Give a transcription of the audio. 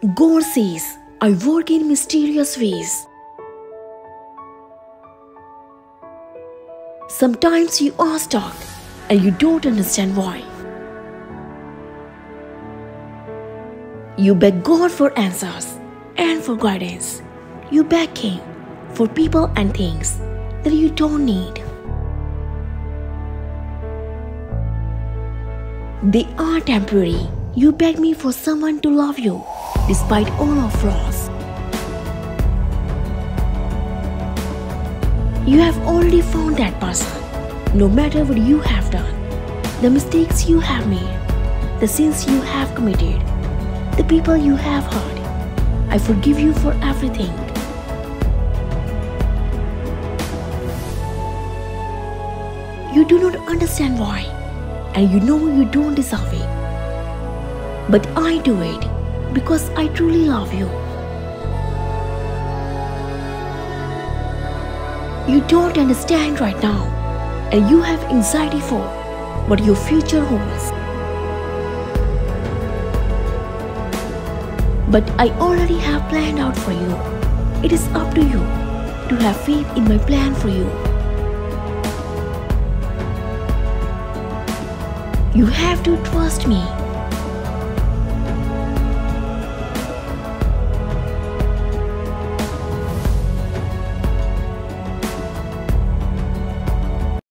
God says, I work in mysterious ways. Sometimes you are stuck and you don't understand why. You beg God for answers and for guidance. You beg Him for people and things that you don't need. They are temporary. You beg me for someone to love you despite all our flaws. You have already found that person. No matter what you have done, the mistakes you have made, the sins you have committed, the people you have hurt, I forgive you for everything. You do not understand why, and you know you don't deserve it. But I do it because I truly love you. You don't understand right now, and you have anxiety for what your future holds. But I already have planned out for you. It is up to you to have faith in my plan for you. You have to trust me